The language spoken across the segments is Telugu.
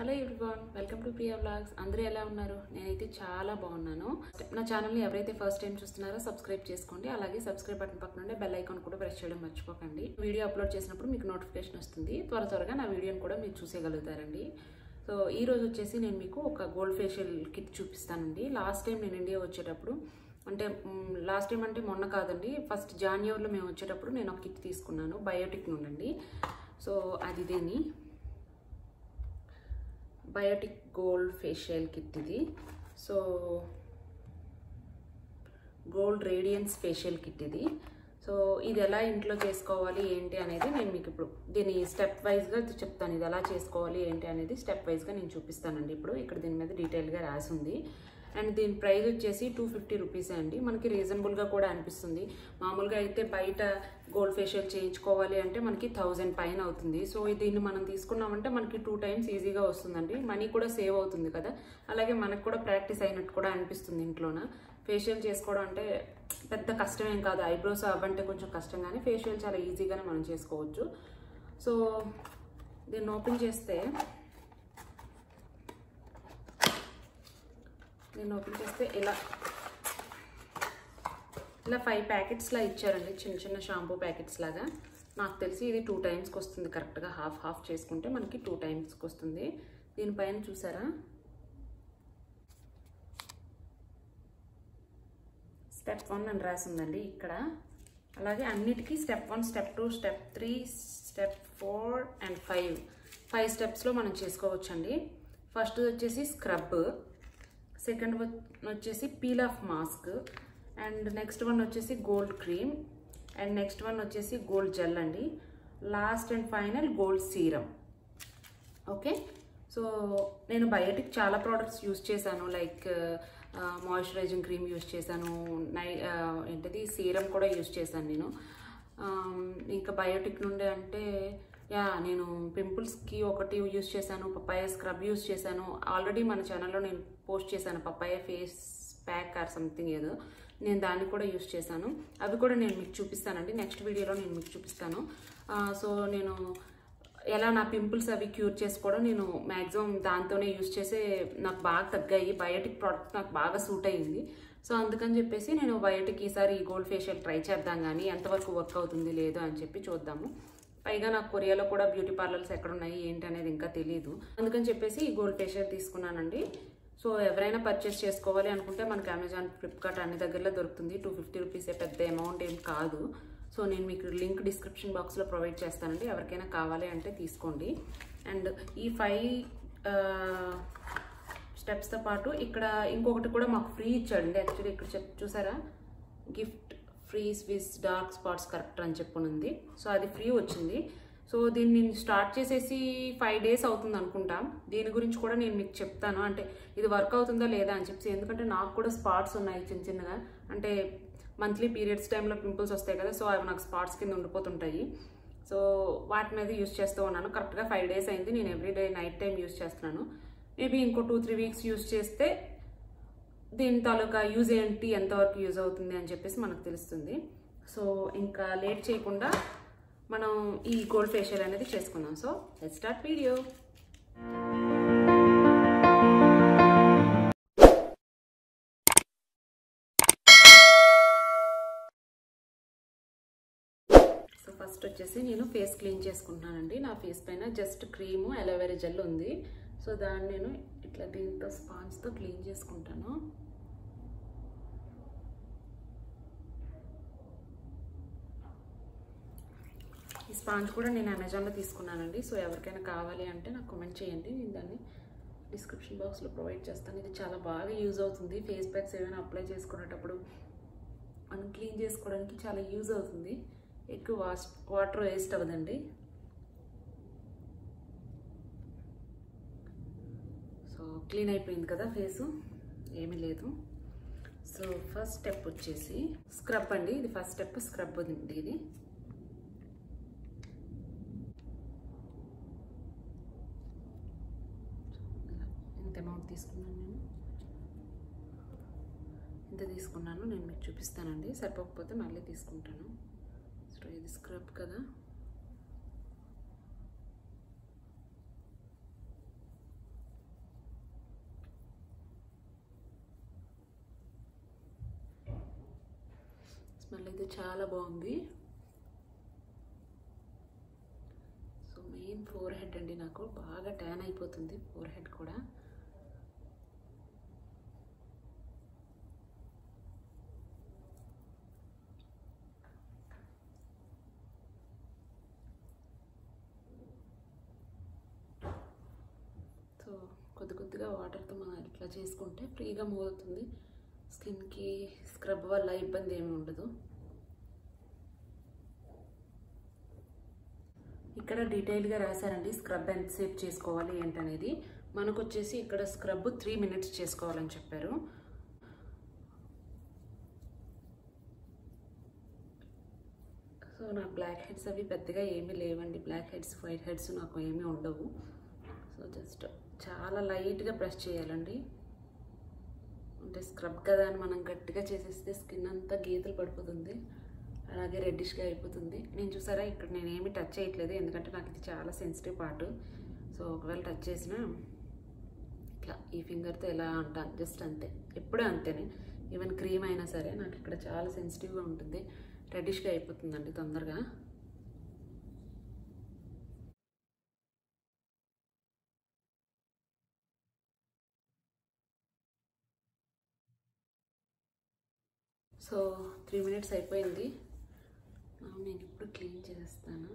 Hello everyone welcome to Priya blogs అందరూ ఎలా ఉన్నారు? నేనైతే చాలా బాగున్నాను. నా ఛానల్ని ఎవరైతే ఫస్ట్ టైం చూస్తున్నారో సబ్స్క్రైబ్ చేసుకోండి. అలాగే సబ్స్క్రైబ్ బటన్ పక్కన ఉండే బెల్ ఐకాన్ కూడా ప్రెస్ చేయడం మర్చిపోకండి. వీడియో అప్లోడ్ చేసినప్పుడు మీకు నోటిఫికేషన్ వస్తుంది. త్వర త్వరగా నా వీడియోని కూడా మీరు చూసేయగలుగుతారండి. సో ఈ రోజు వచ్చేసి నేను మీకు ఒక గోల్డ్ ఫేషియల్ కిట్ చూపిస్తానండి. లాస్ట్ టైం నేను ఇండియా వచ్చేటప్పుడు అంటే లాస్ట్ టైం అంటే మొన్న కాదండి. ఫస్ట్ జాన్యువరిలో మేము వచ్చేటప్పుడు నేను ఒక కిట్ తీసుకున్నాను. బయోటిక్ నుండి సో అది దేని? బయోటిక్ గోల్డ్ ఫేషియల్ కిట్ ఇది. So gold radiance facial kit ఇది. సో ఇది ఎలా ఇంట్లో చేసుకోవాలి ఏంటి అనేది నేను మీకు ఇప్పుడు దీని స్టెప్ వైజ్గా చెప్తాను. ఇది ఎలా చేసుకోవాలి ఏంటి అనేది స్టెప్ వైజ్గా నేను చూపిస్తానండి. ఇప్పుడు ఇక్కడ దీని మీద డీటెయిల్గా రాసి ఉంది. అండ్ దీని ప్రైస్ వచ్చేసి టూ ఫిఫ్టీ రూపీస్ అండి. మనకి రీజనబుల్గా కూడా అనిపిస్తుంది. మామూలుగా అయితే బయట గోల్డ్ ఫేషియల్ చేయించుకోవాలి అంటే మనకి థౌజండ్ పైన అవుతుంది. సో దీన్ని మనం తీసుకున్నామంటే మనకి టూ టైమ్స్ ఈజీగా వస్తుందండి. మనీ కూడా సేవ్ అవుతుంది కదా. అలాగే మనకు కూడా ప్రాక్టీస్ అయినట్టు కూడా అనిపిస్తుంది ఇంట్లోన. ఫేషియల్ చేసుకోవడం అంటే పెద్ద కష్టమేం కాదు. ఐబ్రోస్ అవ్వంటే కొంచెం కష్టం కానీ ఫేషియల్ చాలా ఈజీగానే మనం చేసుకోవచ్చు. సో దీన్ని ఓపెన్ చేస్తే నేను ఓపెన్ చేస్తే ఇలా ఇలా ఫైవ్ ప్యాకెట్స్లా ఇచ్చారండి. చిన్న చిన్న షాంపూ ప్యాకెట్స్ లాగా. నాకు తెలిసి ఇది టూ టైమ్స్కి వస్తుంది. కరెక్ట్గా హాఫ్ హాఫ్ చేసుకుంటే మనకి టూ టైమ్స్కి వస్తుంది. దీనిపైన చూసారా? స్టెప్ వన్ అని రాసిందండి ఇక్కడ. అలాగే అన్నిటికీ step one step two step three step four and five five స్టెప్స్లో మనం చేసుకోవచ్చండి. ఫస్ట్ వచ్చేసి స్క్రబ్ సెకండ్ వచ్చేసి peel off mask and next one వచ్చేసి gold cream and next one వచ్చేసి గోల్డ్ జెల్ అండి. Last and final gold serum. Okay? So నేను బయోటిక్ చాలా ప్రోడక్ట్స్ యూస్ చేశాను. లైక్ మాయిశ్చరైజింగ్ క్రీమ్ యూస్ చేశాను. నై ఏంటిది? సీరం కూడా యూస్ చేశాను నేను. ఇంకా బయోటిక్ నుండి అంటే యా నేను పింపుల్స్కి ఒకటి యూస్ చేశాను పప్పాయ స్క్రబ్ యూస్ చేశాను. ఆల్రెడీ మన ఛానల్లో నేను పోస్ట్ చేశాను papaya face pack or something ఏదో. నేను దాన్ని కూడా యూస్ చేశాను. అవి కూడా నేను మీకు చూపిస్తానండి. నెక్స్ట్ వీడియోలో నేను మీకు చూపిస్తాను. సో నేను ఎలా నా పింపుల్స్ అవి క్యూర్ చేసుకోవడం నేను మ్యాక్సిమం దాంతోనే యూస్ చేసే నాకు బాగా తగ్గాయి. బయోటిక్ ప్రోడక్ట్ నాకు బాగా సూట్ అయ్యింది సో అందుకని చెప్పేసి నేను బయోటిక్ ఈసారి ఈ గోల్డ్ ఫేషియల్ ట్రై చేద్దాం కానీ ఎంతవరకు వర్క్ అవుతుంది లేదో అని చెప్పి చూద్దాము. పైగా నాకు కొరియాలో కూడా బ్యూటీ పార్లర్స్ ఎక్కడ ఉన్నాయి ఏంటి అనేది ఇంకా తెలియదు అందుకని చెప్పేసి ఈ గోల్డ్ ఫేషియల్ తీసుకున్నానండి. సో ఎవరైనా పర్చేస్ చేసుకోవాలి అనుకుంటే మనకి అమెజాన్ ఫ్లిప్కార్ట్ అన్ని దగ్గరలో దొరుకుతుంది. టూ ఫిఫ్టీ రూపీసే పెద్ద అమౌంట్ ఏం కాదు. సో నేను మీకు లింక్ డిస్క్రిప్షన్ బాక్స్లో ప్రొవైడ్ చేస్తానండి. ఎవరికైనా కావాలి అంటే తీసుకోండి. అండ్ ఈ ఫైవ్ స్టెప్స్తో పాటు ఇక్కడ ఇంకొకటి కూడా మాకు ఫ్రీ ఇచ్చాడండి. యాక్చువల్లీ ఇక్కడ చెప్ చూసారా? Gift free Swiss dark spots corrector అని చెప్పనుంది. సో అది ఫ్రీ వచ్చింది. సో దీన్ని నేను స్టార్ట్ చేసేసి ఫైవ్ డేస్ అవుతుంది అనుకుంటా. దీని గురించి కూడా నేను మీకు చెప్తాను. అంటే ఇది వర్క్ అవుతుందా లేదా అని చెప్పి ఎందుకంటే నాకు కూడా స్పాట్స్ ఉన్నాయి చిన్న చిన్నగా. అంటే మంత్లీ పీరియడ్స్ టైంలో పింపుల్స్ వస్తాయి కదా సో అవి నాకు స్పాట్స్ కింద ఉండిపోతుంటాయి. సో వాటి మీద యూస్ చేస్తూ ఉన్నాను. కరెక్ట్గా ఫైవ్ డేస్ అయింది. నేను ఎవ్రీడే నైట్ టైం యూస్ చేస్తున్నాను. మేబీ ఇంకో టూ త్రీ వీక్స్ యూస్ చేస్తే దీని తాలూకా యూజ్ ఏంటి ఎంతవరకు యూజ్ అవుతుంది అని చెప్పేసి మనకు తెలుస్తుంది. సో ఇంకా లేట్ చేయకుండా మనం ఈ గోల్డ్ ఫేషియల్ అనేది చేసుకున్నాం so let start video so first వచ్చేసి నేను ఫేస్ క్లీన్ చేసుకుంటున్నానండి. నా ఫేస్ పైన just cream aloe vera gel ఉంది. సో దాన్ని నేను ఇట్లా దీంతో స్పాంజ్తో క్లీన్ చేసుకుంటాను. ఈ స్పాంజ్ కూడా నేను అమెజాన్లో తీసుకున్నానండి. సో ఎవరికైనా కావాలి అంటే నాకు కమెంట్ చేయండి. నేను దాన్ని డిస్క్రిప్షన్ బాక్స్లో ప్రొవైడ్ చేస్తాను. ఇది చాలా బాగా యూజ్ అవుతుంది. ఫేస్ ప్యాక్స్ ఏమైనా అప్లై చేసుకునేటప్పుడు మనం క్లీన్ చేసుకోవడానికి చాలా యూజ్ అవుతుంది. ఎక్కువ వాష్ వాటర్ వేస్ట్ అవ్వదండి. సో క్లీన్ అయిపోయింది కదా ఫేసు? ఏమీ లేదు. సో ఫస్ట్ స్టెప్ వచ్చేసి స్క్రబ్ అండి. ఇది ఫస్ట్ స్టెప్ స్క్రబ్ ఉంది ఇది. ఎంత అమౌంట్ తీసుకున్నాను నేను. ఎంత తీసుకున్నాను నేను మీకు చూపిస్తానండి. సరిపోకపోతే మళ్ళీ తీసుకుంటాను. సో ఇది స్క్రబ్ కదా. స్మెల్ అయితే చాలా బాగుంది. సో మెయిన్ ఫోర్ హెడ్ అండి నాకు. బాగా ట్యాన్ అయిపోతుంది ఫోర్ హెడ్ కూడా. సో కొద్ది కొద్దిగా వాటర్తో మనం ఇట్లా చేసుకుంటే ఫ్రీగా మూవ్ అవుతుంది స్కిన్కి స్క్రబ్ వల్ల ఇబ్బంది ఏమి ఉండదు. ఇక్కడ డీటెయిల్గా రాశారండి స్క్రబ్ ఎంతసేపు చేసుకోవాలి ఏంటనేది. మనకు వచ్చేసి ఇక్కడ స్క్రబ్ త్రీ మినిట్స్ చేసుకోవాలని చెప్పారు. సో నాకు బ్లాక్ హెడ్స్ అవి పెద్దగా ఏమీ లేవండి. బ్లాక్ హెడ్స్ వైట్ హెడ్స్ నాకు ఏమీ ఉండవు. సో జస్ట్ చాలా లైట్గా బ్రష్ చేయాలండి. అంటే స్క్రబ్ కదా అని మనం గట్టిగా చేసేస్తే స్కిన్ అంతా గీతలు పడిపోతుంది. అలాగే రెడ్డిష్గా అయిపోతుంది. నేను చూసారా ఇక్కడ నేనేమి టచ్ చేయట్లేదు. ఎందుకంటే నాకు ఇది చాలా సెన్సిటివ్ పార్ట్ సో ఒకవేళ టచ్ చేసినా ఇట్లా ఈ ఫింగర్తో ఎలా అంటాను జస్ట్ అంతే. ఎప్పుడూ అంతేనే. ఈవెన్ క్రీమ్ అయినా సరే నాకు ఇక్కడ చాలా సెన్సిటివ్గా ఉంటుంది. రెడ్డిష్గా అయిపోతుందండి తొందరగా. సో త్రీ మినిట్స్ అయిపోయింది. నేను ఇప్పుడు క్లీన్ చేస్తాను.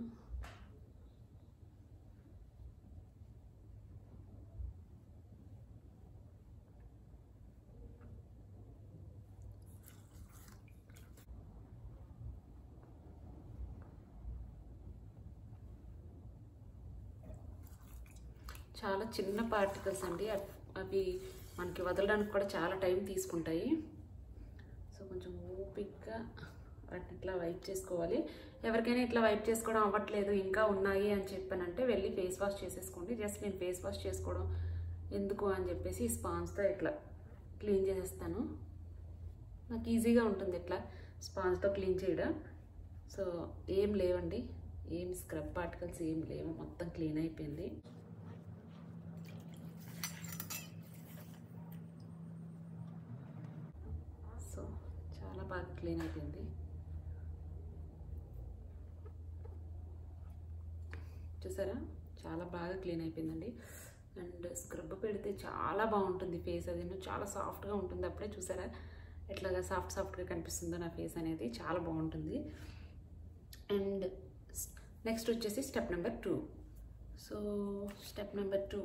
చాలా చిన్న పార్టికల్స్ అండి. అవి మనకి వదలడానికి కూడా చాలా టైం తీసుకుంటాయి. కొంచెం ఓపిక్గా అట్లా ఇట్లా వైప్ చేసుకోవాలి. ఎవరికైనా ఇట్లా వైప్ చేసుకోవడం అవ్వట్లేదు ఇంకా ఉన్నాయి అని చెప్పానంటే వెళ్ళి ఫేస్ వాష్ చేసేసుకోండి. జస్ట్ నేను ఫేస్ వాష్ చేసుకోవడం ఎందుకు అని చెప్పేసి ఈ స్పాంజ్తో ఇట్లా క్లీన్ చేసేస్తాను. నాకు ఈజీగా ఉంటుంది ఇట్లా స్పాంజ్తో క్లీన్ చేయడం. సో ఏం లేవండి. ఏం స్క్రబ్ పార్టికల్స్ ఏం లేవు. మొత్తం క్లీన్ అయిపోయింది సో చాలా బాగా క్లీన్ అయిపోయింది. చూసారా? చాలా బాగా క్లీన్ అయిపోయిందండి. అండ్ స్క్రబ్ పెడితే చాలా బాగుంటుంది ఫేస్ అది చాలా సాఫ్ట్గా ఉంటుంది అప్పుడే చూసారా? ఎట్లాగా సాఫ్ట్ సాఫ్ట్గా కనిపిస్తుందో నా ఫేస్ అనేది చాలా బాగుంటుంది. అండ్ నెక్స్ట్ వచ్చేసి step number two. So step number two.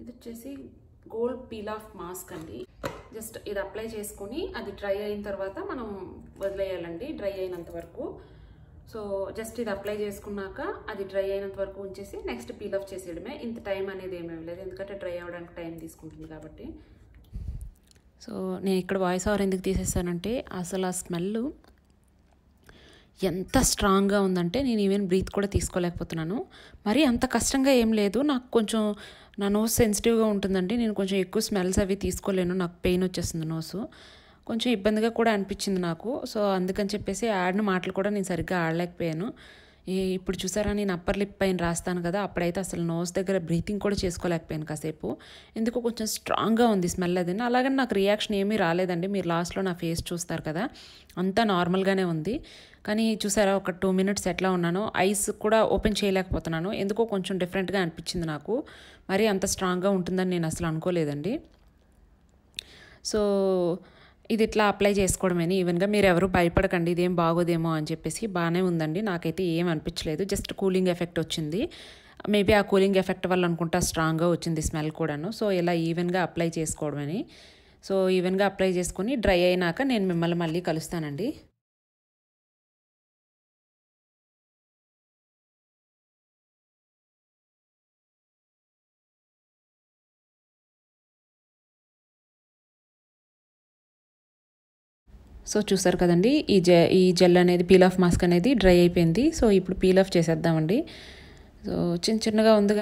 ఇది వచ్చేసి గోల్డ్ పీల్ ఆఫ్ మాస్క్ అండి. జస్ట్ ఇది అప్లై చేసుకొని అది డ్రై అయిన తర్వాత మనం వదిలేయాలండి డ్రై అయినంత వరకు. సో జస్ట్ ఇది అప్లై చేసుకున్నాక అది డ్రై అయినంత వరకు ఉంచేసి నెక్స్ట్ పీల్ ఆఫ్ చేసేయడమే. ఇంత టైం అనేది ఏమేమి లేదు. ఎందుకంటే డ్రై అవ్వడానికి టైం తీసుకుంటుంది కాబట్టి. సో నేను ఇక్కడ వాయిస్ ఓవర్ ఎందుకు తీసేస్తానంటే అసలు ఆ స్మెల్ ఎంత స్ట్రాంగ్గా ఉందంటే నేను ఈవెన్ బ్రీత్ కూడా తీసుకోలేకపోతున్నాను. మరి అంత కష్టంగా ఏం లేదు. నాకు కొంచెం నా నోస్ సెన్సిటివ్గా ఉంటుందండి. నేను కొంచెం ఎక్కువ స్మెల్స్ అవి తీసుకోలేను. నాకు పెయిన్ వచ్చేస్తుంది నోసు కొంచెం ఇబ్బందిగా కూడా అనిపించింది నాకు. సో అందుకని చెప్పేసి ఆడిన మాటలు కూడా నేను సరిగ్గా ఆడలేకపోయాను. ఇప్పుడు చూసారా నేను అప్పర్ లిప్ పైన రాస్తాను కదా అప్పుడైతే అసలు నోస్ దగ్గర బ్రీతింగ్ కూడా చేసుకోలేకపోయాను కాసేపు. ఎందుకో కొంచెం స్ట్రాంగ్గా ఉంది స్మెల్ అది. అలాగని నాకు రియాక్షన్ ఏమీ రాలేదండి. మీరు లాస్ట్లో నా ఫేస్ చూస్తారు కదా అంతా నార్మల్గానే ఉంది. కానీ చూసారా ఒక టూ మినిట్స్ ఎట్లా ఉన్నానో ఐస్ కూడా ఓపెన్ చేయలేకపోతున్నాను. ఎందుకో కొంచెం డిఫరెంట్గా అనిపించింది నాకు. మరీ అంత స్ట్రాంగ్గా ఉంటుందని నేను అసలు అనుకోలేదండి. సో ఇది ఇట్లా అప్లై చేసుకోవడమేని. ఈవెన్గా మీరు ఎవరు భయపడకండి ఇదేం బాగోదేమో అని చెప్పేసి బాగానే ఉందండి. నాకైతే ఏం అనిపించలేదు. జస్ట్ కూలింగ్ ఎఫెక్ట్ వచ్చింది. మేబీ ఆ కూలింగ్ ఎఫెక్ట్ వల్ల అనుకుంటా స్ట్రాంగ్గా వచ్చింది స్మెల్ కూడాను. సో ఇలా ఈవెన్గా అప్లై చేసుకోవడమని. సో ఈవెన్గా అప్లై చేసుకొని డ్రై అయినాక నేను మిమ్మల్ని మళ్ళీ కలుస్తానండి. సో చూసారు కదండి ఈ జె ఈ జెల్ అనేది పీల్ ఆఫ్ మాస్క్ అనేది డ్రై అయిపోయింది. సో ఇప్పుడు పీల్ ఆఫ్ చేసేద్దామండి. సో చిన్న చిన్నగా ఉంది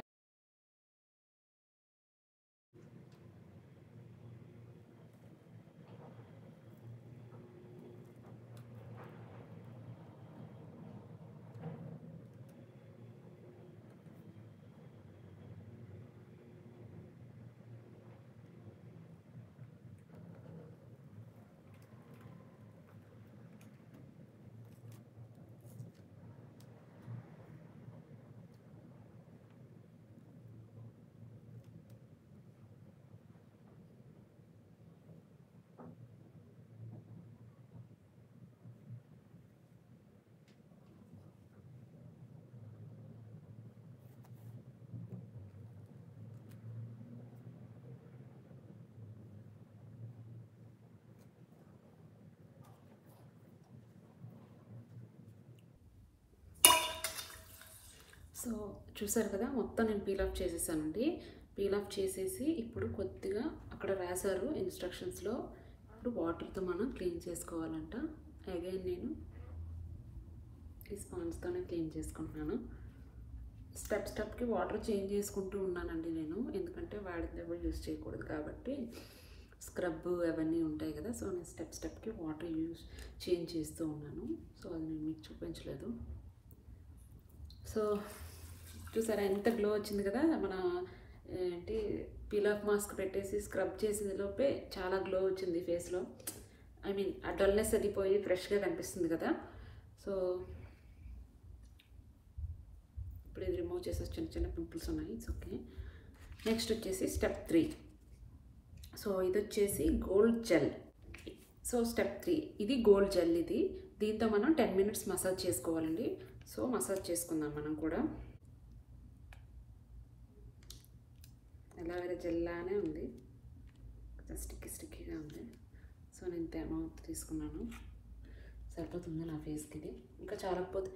సో చూసారు కదా మొత్తం నేను పీల్ ఆఫ్ చేసేసానండి. పీల్ ఆఫ్ చేసేసి ఇప్పుడు కొద్దిగా అక్కడ రాశారు ఇన్స్ట్రక్షన్స్లో ఇప్పుడు వాటర్తో మనం క్లీన్ చేసుకోవాలంట. అగైన్ నేను ఈ స్పాంజ్తోనే క్లీన్ చేసుకుంటున్నాను. స్టెప్ స్టెప్కి వాటర్ చేంజ్ చేసుకుంటూ ఉన్నానండి నేను. ఎందుకంటే వాడితే ఎవరు యూజ్ చేయకూడదు కాబట్టి. స్క్రబ్ అవన్నీ ఉంటాయి కదా సో నేను స్టెప్ స్టెప్కి వాటర్ యూజ్ చేంజ్ చేస్తూ ఉన్నాను. సో అది నేను మీకు చూపించలేదు. సో చూసారా ఎంత గ్లో వచ్చింది కదా? మన ఏంటి పీల్ ఆఫ్ మాస్క్ పెట్టేసి స్క్రబ్ చేసిన లోపే చాలా గ్లో వచ్చింది ఫేస్లో ఐ మీన్ ఆ డల్నెస్ అది పోయి ఫ్రెష్గా కనిపిస్తుంది కదా. సో ఇప్పుడు ఇది రిమూవ్ చేసి చిన్న చిన్న పింపుల్స్ ఉన్నాయి. ఇట్స్ ఓకే నెక్స్ట్ వచ్చేసి స్టెప్ త్రీ సో ఇది వచ్చేసి gold gel so step three ఇది గోల్డ్ జెల్ ఇది. దీంతో మనం టెన్ మినిట్స్ మసాజ్ చేసుకోవాలండి. సో మసాజ్ చేసుకుందాం మనం కూడా. ఎలాగైతే జెల్లానే ఉంది. కొంచెం స్టిక్కీ స్టిక్కీగా ఉంది. సో నేను తేమ తీసుకున్నాను. సరిపోతుంది నా ఫేస్కి ఇది ఇంకా చాలకపోతే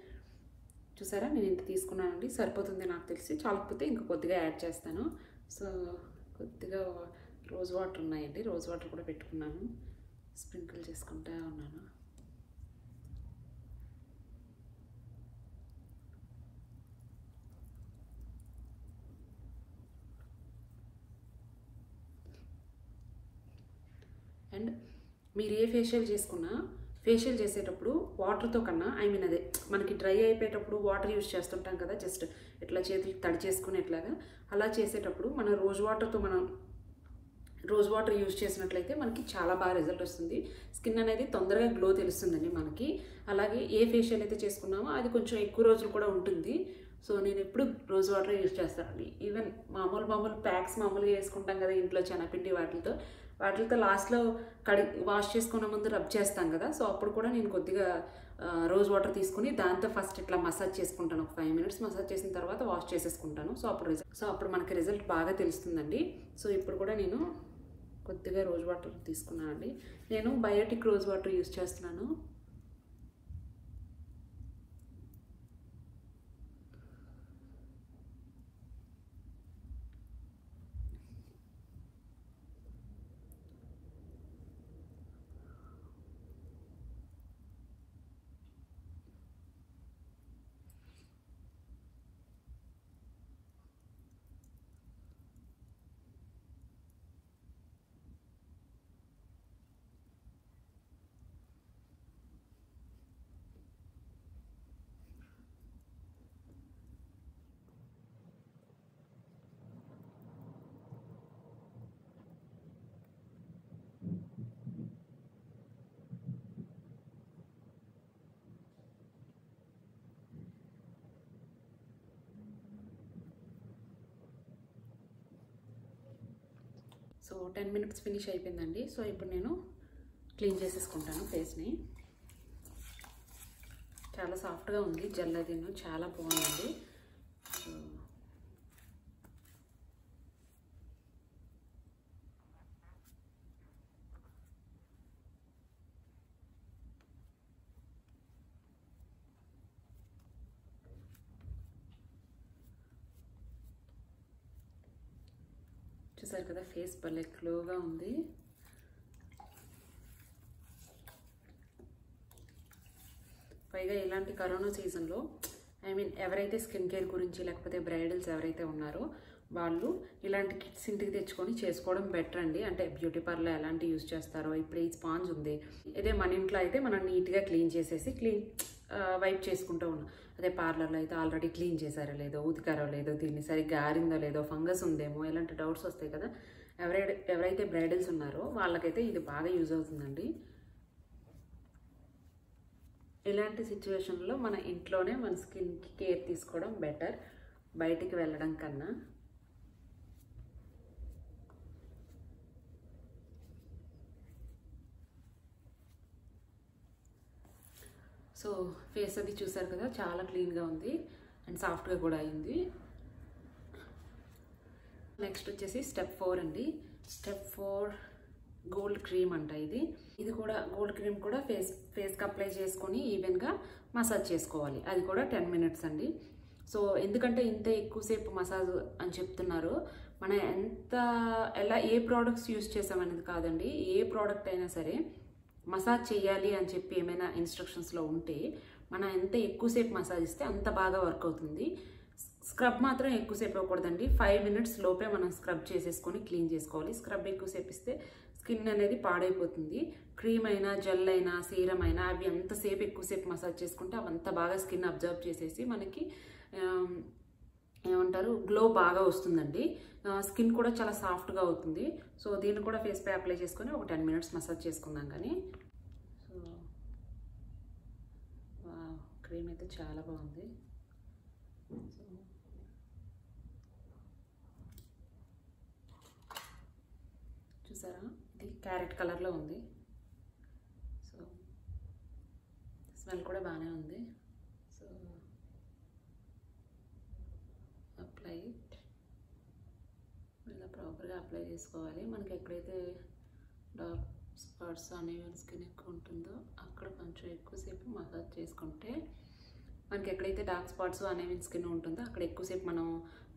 చూసారా? నేను ఇంత తీసుకున్నానండి. సరిపోతుంది నాకు తెలిసి. చాలకపోతే ఇంకా కొద్దిగా యాడ్ చేస్తాను. సో కొద్దిగా రోజ్ వాటర్ ఉన్నాయండి. రోజ్ వాటర్ కూడా పెట్టుకున్నాను. స్ప్రింకిల్ చేసుకుంటా ఉన్నాను. అండ్ మీరు ఏ ఫేషియల్ చేసుకున్నా ఫేషియల్ చేసేటప్పుడు వాటర్తో కన్నా ఐ మీన్ అదే మనకి డ్రై అయిపోయేటప్పుడు వాటర్ యూజ్ చేస్తుంటాం కదా జస్ట్ ఇట్లా చేతులు తడి చేసుకునేట్లాగా అలా చేసేటప్పుడు మన రోజ్ వాటర్తో మనం రోజ్ వాటర్ యూజ్ చేసినట్లయితే మనకి చాలా బాగా రిజల్ట్ వస్తుంది. స్కిన్ అనేది తొందరగా గ్లో తెలుస్తుందండి మనకి. అలాగే ఏ ఫేషియల్ అయితే చేసుకున్నామో అది కొంచెం ఎక్కువ రోజులు కూడా ఉంటుంది. సో నేను ఎప్పుడు రోజ్ వాటర్ యూజ్ చేస్తానండి. ఈవెన్ మామూలు మామూలు ప్యాక్స్ మామూలుగా వేసుకుంటాం కదా ఇంట్లో చెనపిండి వాటితో వాటితో లాస్ట్లో కడి వాష్ చేసుకునే ముందు రబ్ చేస్తాం కదా సో అప్పుడు కూడా నేను కొద్దిగా రోజ్ వాటర్ తీసుకుని దాంతో ఫస్ట్ ఇట్లా మసాజ్ చేసుకుంటాను. ఒక ఫైవ్ మినిట్స్ మసాజ్ చేసిన తర్వాత వాష్ చేసేసుకుంటాను. సో అప్పుడు రిజల్ట్ సో అప్పుడు మనకి రిజల్ట్ బాగా తెలుస్తుందండి. సో ఇప్పుడు కూడా నేను కొద్దిగా రోజ్ వాటర్ తీసుకున్నానండి. నేను బయోటిక్ రోజ్ వాటర్ యూస్ చేస్తున్నాను. సో టెన్ మినిట్స్ ఫినిష్ అయిపోయిందండి. సో ఇప్పుడు నేను క్లీన్ చేసేసుకుంటాను ఫేస్ని చాలా సాఫ్ట్గా ఉంది. జల్లదిను అది చాలా బాగుందండి సో చూసారు కదా ఫేస్ భలే క్లోగా ఉంది. పైగా ఇలాంటి కరోనా సీజన్లో ఐ మీన్ ఎవరైతే స్కిన్ కేర్ గురించి లేకపోతే బ్రైడల్స్ ఎవరైతే ఉన్నారో వాళ్ళు ఇలాంటి కిట్స్ ఇంటికి తెచ్చుకొని చేసుకోవడం బెటర్ అండి. అంటే బ్యూటీ పార్లర్ ఎలాంటి యూజ్ చేస్తారో ఇప్పుడు ఈ స్పాంజ్ ఉంది. ఇదే మన ఇంట్లో అయితే మనం నీట్గా క్లీన్ చేసేసి క్లీన్ వైప్ చేసుకుంటూ ఉన్నాం. అదే పార్లర్లో అయితే ఆల్రెడీ క్లీన్ చేశారో లేదో ఉతికారో లేదో దీన్ని సరిగ్గా ఆరిందో లేదో ఫంగస్ ఉందేమో ఇలాంటి డౌట్స్ వస్తాయి కదా ఎవరైతే ఎవరైతే బ్రైడల్స్ ఉన్నారో వాళ్ళకైతే ఇది బాగా యూజ్ అవుతుందండి. ఇలాంటి సిచ్యువేషన్లో మన ఇంట్లోనే మన స్కిన్కి కేర్ తీసుకోవడం బెటర్. బయటికి వెళ్ళడం కన్నా సో ఫేస్ అది చూసారు కదా చాలా క్లీన్గా ఉంది అండ్ సాఫ్ట్గా కూడా అయింది. నెక్స్ట్ వచ్చేసి స్టెప్ ఫోర్ అండి. స్టెప్ ఫోర్ గోల్డ్ క్రీమ్ అంట ఇది. ఇది కూడా గోల్డ్ క్రీమ్ కూడా ఫేస్ ఫేస్కి అప్లై చేసుకొని ఈవెన్గా మసాజ్ చేసుకోవాలి. అది కూడా టెన్ మినిట్స్ అండి. సో ఎందుకంటే ఇంత ఎక్కువసేపు మసాజ్ అని చెప్తున్నారు మనం ఎంత ఎలా ఏ ప్రోడక్ట్స్ యూస్ చేసామనేది కాదండి. ఏ ప్రోడక్ట్ అయినా సరే మసాజ్ చేయాలి అని చెప్పి ఏమైనా ఇన్స్ట్రక్షన్స్లో ఉంటే మనం ఎంత ఎక్కువసేపు మసాజ్ ఇస్తే అంత బాగా వర్క్ అవుతుంది. స్క్రబ్ మాత్రం ఎక్కువసేపు ఇవ్వకూడదండి ఫైవ్ మినిట్స్ లోపే మనం స్క్రబ్ చేసేసుకొని క్లీన్ చేసుకోవాలి. స్క్రబ్ ఎక్కువసేపు ఇస్తే స్కిన్ అనేది పాడైపోతుంది. క్రీమ్ అయినా జెల్ అయినా సీరం అయినా అవి ఎంతసేపు ఎక్కువసేపు మసాజ్ చేసుకుంటే అవి అంత బాగా స్కిన్ అబ్జర్వ్ చేసేసి మనకి ఏమంటారు గ్లో బాగా వస్తుందండి. స్కిన్ కూడా చాలా సాఫ్ట్గా అవుతుంది. సో దీన్ని కూడా ఫేస్పై అప్లై చేసుకొని ఒక టెన్ మినిట్స్ మసాజ్ చేసుకుందాం కానీ. సో క్రీమ్ అయితే చాలా బాగుంది. సో చూసారా? ఇది క్యారెట్ కలర్లో ఉంది. సో స్మెల్ కూడా బాగానే ఉంది సో అప్లై ఇట్ ఇలా ప్రాపర్గా అప్లై చేసుకోవాలి. మనకి ఎక్కడైతే డార్క్ స్పాట్స్ అనేవి స్కిన్ ఎక్కువ ఉంటుందో అక్కడ కొంచెం ఎక్కువసేపు మసాజ్ చేసుకుంటే మనకి ఎక్కడైతే డార్క్ స్పాట్స్ అనేవి స్కిన్ ఉంటుందో అక్కడ ఎక్కువసేపు మనం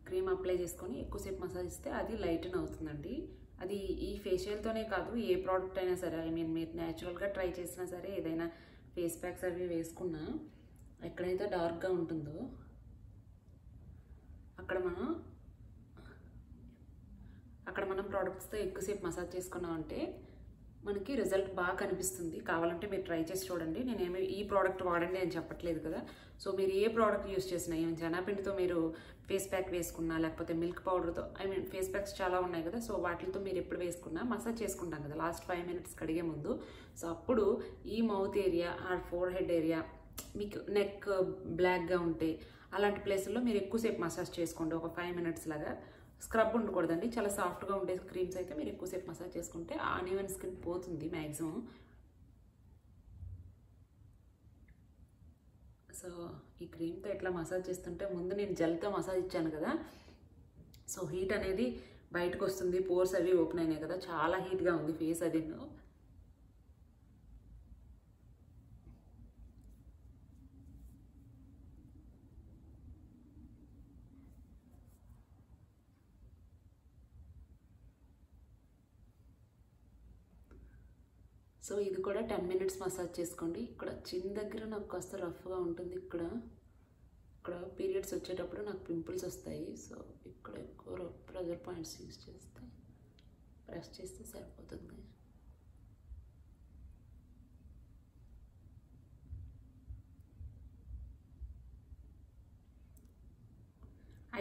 క్రీమ్ అప్లై చేసుకొని ఎక్కువసేపు మసాజ్ ఇస్తే అది లైటన్ అవుతుందండి. అది ఈ ఫేషియల్తోనే కాదు ఏ ప్రోడక్ట్ అయినా సరే ఐ మీన్ మీరు న్యాచురల్గా ట్రై చేసినా సరే ఏదైనా ఫేస్ ప్యాక్స్ అవి వేసుకున్నా ఎక్కడైతే డార్క్గా ఉంటుందో అక్కడ మనం అక్కడ మనం ప్రోడక్ట్స్తో ఎక్కువసేపు మసాజ్ చేసుకున్నాం అంటే మనకి రిజల్ట్ బాగా కనిపిస్తుంది. కావాలంటే మీరు ట్రై చేసి చూడండి. నేనేమి ఈ ప్రోడక్ట్ వాడండి అని చెప్పట్లేదు కదా. సో మీరు ఏ ప్రోడక్ట్ యూస్ చేసినా ఏమి జనాపిండితో మీరు ఫేస్ ప్యాక్ వేసుకున్నా లేకపోతే మిల్క్ పౌడర్తో ఐ మీన్ ఫేస్ ప్యాక్స్ చాలా ఉన్నాయి కదా. సో వాటితో మీరు ఎప్పుడు వేసుకున్నా మసాజ్ చేసుకుంటాం కదా. లాస్ట్ ఫైవ్ మినిట్స్ కడిగే ముందు. సో అప్పుడు ఈ mouth area or forehead area మీకు నెక్ బ్లాక్గా ఉంటే అలాంటి ప్లేసుల్లో మీరు ఎక్కువసేపు మసాజ్ చేసుకోండి. ఒక ఫైవ్ మినిట్స్ లాగా. స్క్రబ్ ఉండకూడదండి. చాలా సాఫ్ట్గా ఉండే క్రీమ్స్ అయితే మీరు ఎక్కువసేపు మసాజ్ చేసుకుంటే ఆనివన్ స్కిన్ పోతుంది మ్యాక్సిమం సో ఈ క్రీమ్తో ఎట్లా మసాజ్ చేస్తుంటే ముందు నేను జెల్తో మసాజ్ ఇచ్చాను కదా. సో హీట్ అనేది బయటకు వస్తుంది పోర్స్ అవి ఓపెన్ అయినాయి కదా. చాలా హీట్గా ఉంది ఫేస్ అది సో ఇది కూడా టెన్ మినిట్స్ మసాజ్ చేసుకోండి. ఇక్కడ చిన్న దగ్గర నాకు కాస్త రఫ్గా ఉంటుంది. ఇక్కడ ఇక్కడ పీరియడ్స్ వచ్చేటప్పుడు నాకు పింపుల్స్ వస్తాయి. సో ఇక్కడ ఎక్కువ ప్రెజర్ పాయింట్స్ యూజ్ చేస్తే ప్రెస్ చేస్తే సరిపోతుంది.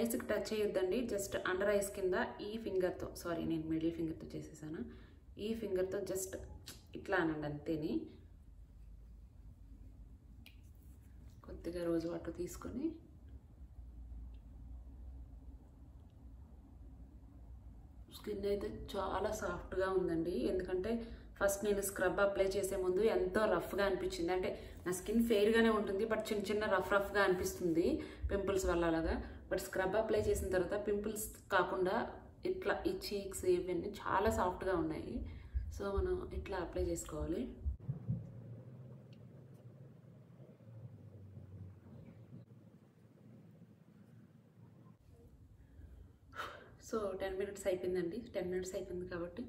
ఐస్కి టచ్ చేయొద్దండి. జస్ట్ అండర్ ఐస్ కింద ఈ ఫింగర్తో సారీ నేను మిడిల్ ఫింగర్తో చేసేసాను. ఈ ఫింగర్తో జస్ట్ ఇట్లా అనండి అంతేని. కొద్దిగా రోజు వాటర్ తీసుకొని స్కిన్ అయితే చాలా సాఫ్ట్గా ఉందండి. ఎందుకంటే ఫస్ట్ నేను స్క్రబ్ అప్లై చేసే ముందు ఎంతో రఫ్గా అనిపించింది. అంటే నా స్కిన్ ఫెయిర్గానే ఉంటుంది బట్ చిన్న చిన్న రఫ్ రఫ్గా అనిపిస్తుంది పింపుల్స్ వల్ల అలాగా. బట్ స్క్రబ్ అప్లై చేసిన తర్వాత పింపుల్స్ కాకుండా ఇట్లా ఈ చీక్స్ ఇవన్నీ చాలా సాఫ్ట్గా ఉన్నాయి. సో మనం ఇట్లా అప్లై చేసుకోవాలి. సో టెన్ మినిట్స్ అయిపోయిందండి. టెన్ మినిట్స్ అయిపోయింది కాబట్టి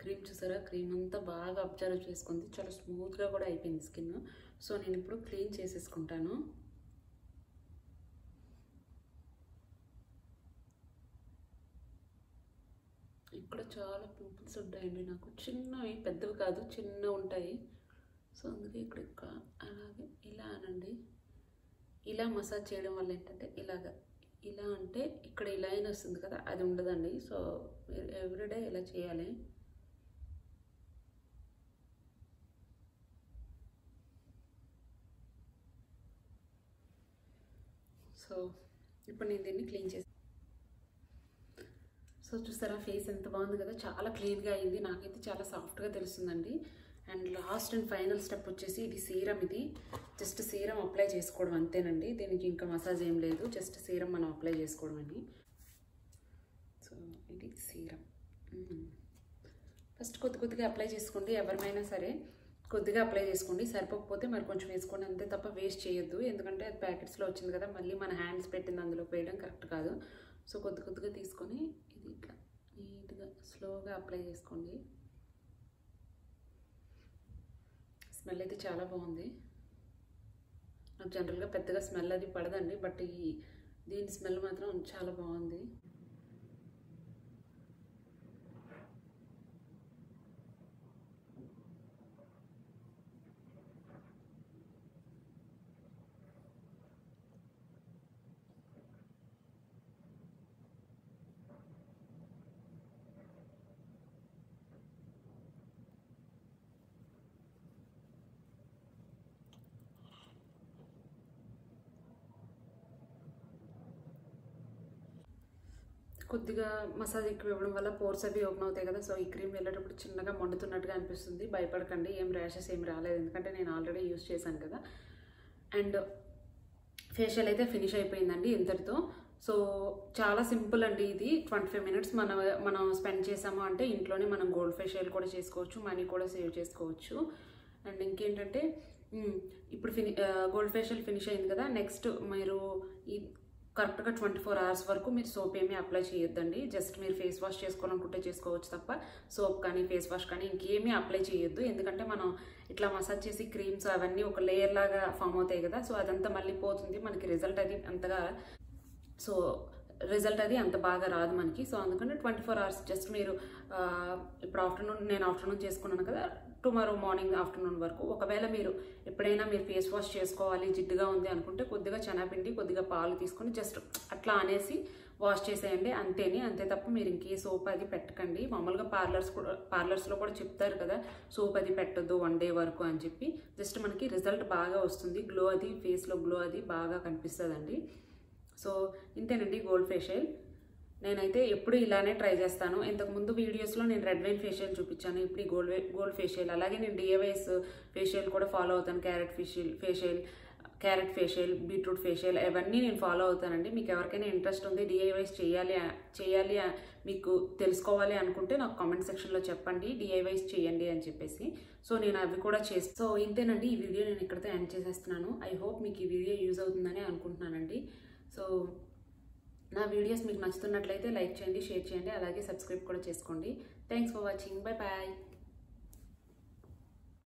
క్రీమ్ చూసారా? క్రీమ్ అంతా బాగా అబ్జర్వ్ చేసుకుంది. చాలా స్మూత్గా కూడా అయిపోయింది స్కిన్ సో నేను ఇప్పుడు క్లీన్ చేసేసుకుంటాను. ఇక్కడ చాలా పింపుల్స్ ఉంటాయండి నాకు. చిన్నవి పెద్దవి కాదు చిన్నవి ఉంటాయి. సో అందుకే ఇక్కడ అలాగే ఇలా అనండి. ఇలా మసాజ్ చేయడం వల్ల ఏంటంటే ఇలాగ ఇలా అంటే ఇక్కడ ఇలా అయినా వస్తుంది కదా అది ఉండదండి. సో మీరు ఎవ్రీడే ఇలా చేయాలి. సో ఇప్పుడు నేను దీన్ని క్లీన్ చేసి సో చూసారా ఫేస్ ఎంత బాగుంది కదా చాలా క్లీన్గా అయింది. నాకైతే చాలా సాఫ్ట్గా తెలుస్తుందండి. And last and final step వచ్చేసి ఇది సీరం ఇది. జస్ట్ సీరం అప్లై చేసుకోవడం అంతేనండి. దీనికి ఇంకా మసాజ్ ఏం లేదు. జస్ట్ సీరం మనం అప్లై చేసుకోవడం అండి. సో ఇది సీరం ఫస్ట్ కొద్ది కొద్దిగా అప్లై చేసుకోండి. ఎవరిమైనా సరే కొద్దిగా అప్లై చేసుకోండి. సరిపోకపోతే మరి కొంచెం వేసుకోండి. అంతే తప్ప వేస్ట్ చేయొద్దు. ఎందుకంటే అది ప్యాకెట్స్లో వచ్చింది కదా మళ్ళీ మన హ్యాండ్స్ పెట్టింది అందులో వేయడం కరెక్ట్ కాదు. సో కొద్ది కొద్దిగా తీసుకొని ఇది ఇట్లా నీట్గా స్లోగా అప్లై చేసుకోండి. స్మెల్ అయితే చాలా బాగుంది. నాకు జనరల్గా పెద్దగా స్మెల్ అది పడదండి బట్ ఈ దీని స్మెల్ మాత్రం చాలా బాగుంది. కొద్దిగా మసాజ్ ఎక్కువ ఇవ్వడం వల్ల పోర్స్ అవి ఓపెన్ అవుతాయి కదా సో ఈ క్రీమ్ వెళ్ళేటప్పుడు చిన్నగా మండుతున్నట్టుగా అనిపిస్తుంది. భయపడకండి ఏం ర్యాషెస్ ఏం రాలేదు. ఎందుకంటే నేను ఆల్రెడీ యూస్ చేశాను కదా. అండ్ ఫేషియల్ అయితే ఫినిష్ అయిపోయిందండి ఇంతటితో. సో చాలా సింపుల్ అండి ఇది. ట్వంటీ ఫైవ్ మినిట్స్ మనం మనం స్పెండ్ చేసాము అంటే ఇంట్లోనే మనం గోల్డ్ ఫేషియల్ కూడా చేసుకోవచ్చు మనీ కూడా సేవ్ చేసుకోవచ్చు. అండ్ ఇంకేంటంటే ఇప్పుడు ఫిని గోల్డ్ ఫేషియల్ ఫినిష్ అయింది కదా నెక్స్ట్ మీరు ఈ కరెక్ట్గా ట్వంటీ ఫోర్ అవర్స్ వరకు మీరు సోప్ ఏమీ అప్లై చేయొద్దండి. జస్ట్ మీరు ఫేస్ వాష్ చేసుకోవాలనుకుంటే చేసుకోవచ్చు తప్ప సోప్ కానీ ఫేస్ వాష్ కానీ ఇంకేమీ అప్లై చేయొద్దు. ఎందుకంటే మనం ఇట్లా మసాజ్ చేసి క్రీమ్స్ అవన్నీ ఒక లేయర్ లాగా ఫామ్ అవుతాయి కదా సో అదంతా మళ్ళీ పోతుంది. మనకి రిజల్ట్ అది అంతగా సో రిజల్ట్ అది అంత బాగా రాదు మనకి. సో అందుకని ట్వంటీ ఫోర్ అవర్స్ జస్ట్ మీరు ఇప్పుడు ఆఫ్టర్నూన్ నేను ఆఫ్టర్నూన్ చేసుకున్నాను కదా టుమారో మార్నింగ్ ఆఫ్టర్నూన్ వరకు. ఒకవేళ మీరు ఎప్పుడైనా మీరు ఫేస్ వాష్ చేసుకోవాలి జిడ్డుగా ఉంది అనుకుంటే కొద్దిగా శనగపిండి కొద్దిగా పాలు తీసుకొని జస్ట్ అట్లా అనేసి వాష్ చేసేయండి. అంతేని అంతే తప్ప మీరు ఇంకే సోప్ అది పెట్టకండి. మామూలుగా పార్లర్స్ కూడా పార్లర్స్లో కూడా చెప్తారు కదా సోప్ అది పెట్టొద్దు వన్ డే వరకు అని చెప్పి. జస్ట్ మనకి రిజల్ట్ బాగా వస్తుంది. గ్లో అది ఫేస్లో గ్లో అది బాగా కనిపిస్తుందండి. సో ఇంతేనండి గోల్డ్ ఫేషియల్. నేనైతే ఎప్పుడు ఇలానే ట్రై చేస్తాను. ఇంతకుముందు వీడియోస్లో నేను రెడ్ వైన్ ఫేషియల్ చూపించాను. ఇప్పుడు ఈ గోల్డ్ గోల్డ్ ఫేషియల్. అలాగే నేను డిఏవైస్ ఫేషియల్ కూడా ఫాలో అవుతాను. Carrot facial facial carrot facial beetroot facial అవన్నీ నేను ఫాలో అవుతానండి. మీకు ఎవరికైనా ఇంట్రెస్ట్ ఉంది డిఐవైస్ చేయాలి చేయాలి మీకు తెలుసుకోవాలి అనుకుంటే నాకు కామెంట్ సెక్షన్లో చెప్పండి. డిఐవైస్ చేయండి అని చెప్పేసి. సో నేను అవి కూడా చేస్తాను సో ఇంతేనండి. ఈ వీడియో నేను ఇక్కడితో ఎండ్ చేసేస్తున్నాను. ఐ హోప్ మీకు ఈ వీడియో యూజ్ అవుతుందని అనుకుంటున్నానండి. సో నా వీడియోస్ మీకు నచ్చుతున్నట్లయితే లైక్ చేయండి షేర్ చేయండి అలాగే సబ్స్క్రైబ్ కూడా చేసుకోండి. Thanks for watching bye bye